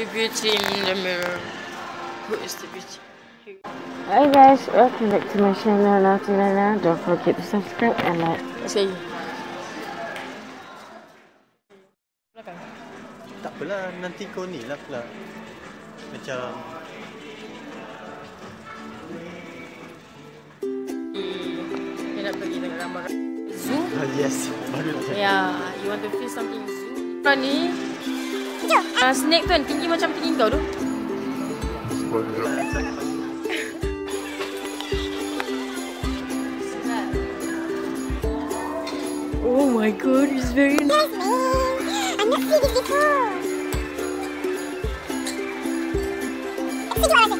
The beauty in the mirror. Who is the beauty? Hi guys, welcome back to my channel now to now. Don't forget to subscribe and like. See. Tak apalah, nanti kau ni lah pula. Macam hmm, ah, yes, yeah, you want to feel something funny? je. Uh, ah, snake tu kan tinggi macam tinggi kau tu. Oh my god, it's very nice. Yes, I'm not seeing it before. Let's see what I think.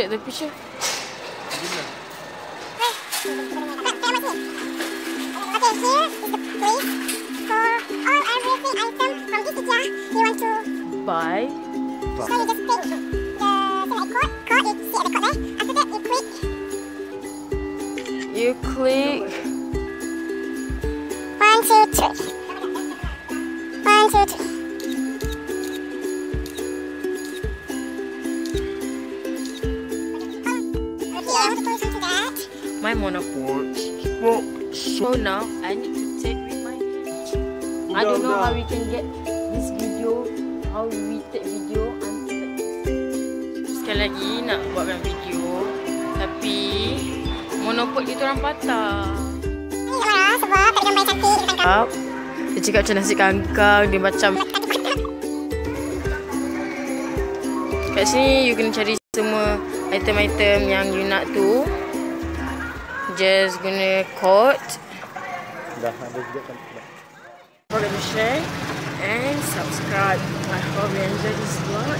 check the picture. Okay, here is the place for all everything from you want to buy. So you just click the code, the code After that you click. You click. One, two, three. I'm on a porch. so oh, now I need to take with my hand. I don't know how we can get this video. How we take video until. Sekali lagi nak buat buatkan video, tapi monopod itu orang patah. Ini orang sebab tak gambar cantik di kangkang. Dia cakap macam nasi kangkang, dia macam Kat sini, you kena cari semua item-item yang you nak tu Just gonna coat. Follow me, share, and subscribe. I hope you enjoyed this vlog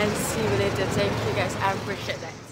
and see you later. Thank you guys. I appreciate that.